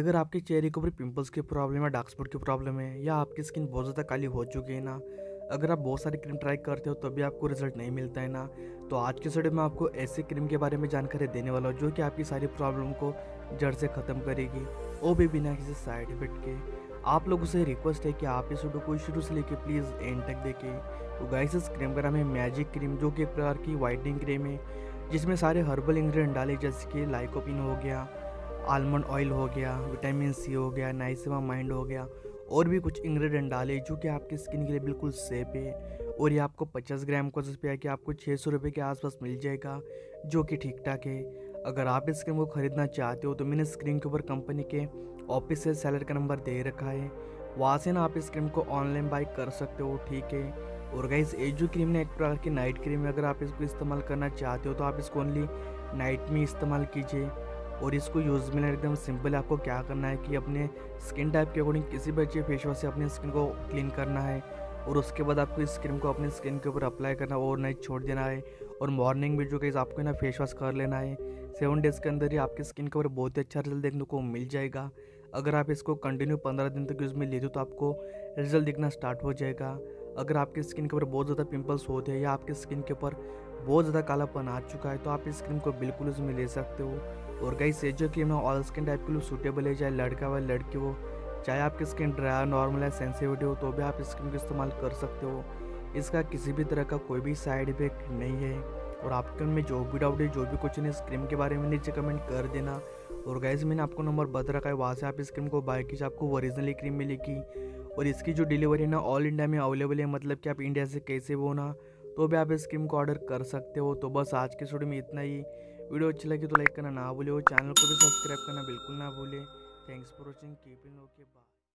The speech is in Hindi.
अगर आपके चेहरे के ऊपर पिंपल्स की प्रॉब्लम है, डार्क स्पॉट की प्रॉब्लम है, या आपकी स्किन बहुत ज़्यादा काली हो चुकी है ना, अगर आप बहुत सारी क्रीम ट्राई करते हो तो भी आपको रिज़ल्ट नहीं मिलता है ना। तो आज के वीडियो में आपको ऐसी क्रीम के बारे में जानकारी देने वाला हूँ, जो कि आपकी सारी प्रॉब्लम को जड़ से ख़त्म करेगी। वो भी बिना किसी साइड इफ़ेक्ट के। आप लोगों से रिक्वेस्ट है कि आप इस वीडियो को शुरू से लेके प्लीज़ एंड तक देखें। तो गाइस, इस क्रीम का नाम है मैजिक क्रीम, जो कि एक प्रकार की वाइटनिंग क्रीम है, जिसमें सारे हर्बल इंग्रेडिएंट डाले, जैसे कि लाइकोपिन हो गया आलमंड ऑयल हो गया विटामिन सी हो गया, नाइसिमा माइंड हो गया, और भी कुछ इंग्रेडिएंट डाले जो कि आपकी स्किन के लिए बिल्कुल सेफ़ है। और ये आपको 50 ग्राम को पे कि आपको छः सौ रुपये के आसपास मिल जाएगा, जो कि ठीक ठाक है। अगर आप इस क्रीम को ख़रीदना चाहते हो तो मैंने स्क्रीन के ऊपर कंपनी के ऑफ़िस से सेलर का नंबर दे रखा है। वहाँ से ना आप इस क्रीम को ऑनलाइन बाई कर सकते हो, ठीक है? और गाइस ये जो क्रीम ने एक प्रकार की नाइट क्रीम है। अगर आप इसको इस्तेमाल करना चाहते हो तो आप इसको ओनली नाइट में इस्तेमाल कीजिए। और इसको यूज़ में एकदम सिंपल आपको क्या करना है कि अपने स्किन टाइप के अकॉर्डिंग किसी भी अच्छे फेस वॉश से अपने स्किन को क्लीन करना है। और उसके बाद आपको इस क्रीम को अपने स्किन के ऊपर अप्लाई करना ओवर नाइट छोड़ देना है। और मॉर्निंग में जो कि आपको ना फेस वॉश कर लेना है। सेवन डेज़ के अंदर ही आपकी स्किन के ऊपर बहुत ही अच्छा रिज़ल्ट देखने को मिल जाएगा। अगर आप इसको कंटिन्यू पंद्रह दिन तक यूज़ में ले दो तो आपको रिज़ल्ट दिखना स्टार्ट हो जाएगा। अगर आपके स्किन के ऊपर बहुत ज़्यादा पिंपल्स होते हैं या आपके स्किन के ऊपर बहुत ज़्यादा कालापन आ चुका है तो आप इस क्रीम को बिल्कुल उसमें ले सकते हो। और गाइस ये जो क्रीम है ऑल स्किन टाइप के लिए सूटेबल है, चाहे लड़का हो, लड़की हो, चाहे आपकी स्किन ड्राई नॉर्मल है सेंसिटिव हो तो भी आप इस क्रीम का इस्तेमाल कर सकते हो। इसका किसी भी तरह का कोई भी साइड इफ़ेक्ट नहीं है। और आपके उनमें जो भी डाउट है, जो भी कुछ नहीं इस क्रीम के बारे में नीचे कमेंट कर देना। और गाइज़ मैंने आपको नंबर बता रखा है, वहाँ से आप इस क्रीम को बाय कीजिए, आपको ओरिजिनली क्रीम मिलेगी। और इसकी जो डिलीवरी ना ऑल इंडिया में अवेलेबल है मतलब कि आप इंडिया से कैसे वो ना तो भी आप इस क्रीम को ऑर्डर कर सकते हो। तो बस आज के स्टूडियो में इतना ही। वीडियो अच्छी लगी तो लाइक करना ना भूले और चैनल को भी सब्सक्राइब करना बिल्कुल ना भूले thanks for watching keep in okay bye